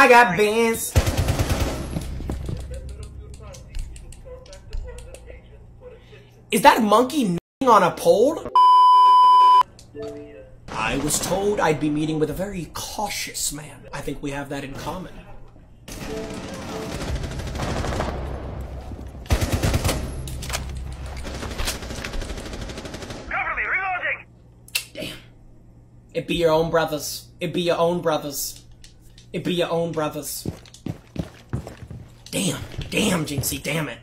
I got bands. Is that monkey on a pole? I was told I'd be meeting with a very cautious man. I think we have that in common. Cover me, reloading! Damn. It be your own brothers. It be your own brothers. It be your own brothers. Damn. Damn, Jynxzi, damn it.